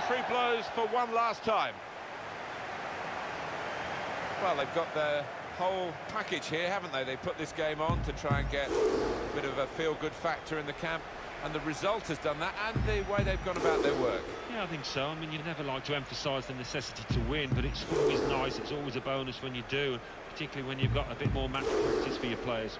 referee blows for one last time. Well, they've got their whole package here, haven't they? They put this game on to try and get a bit of a feel-good factor in the camp, and the result has done that, and the way they've gone about their work. Yeah, I think so. I mean, you never like to emphasise the necessity to win, but it's always nice, it's always a bonus when you do, particularly when you've got a bit more match practice for your players.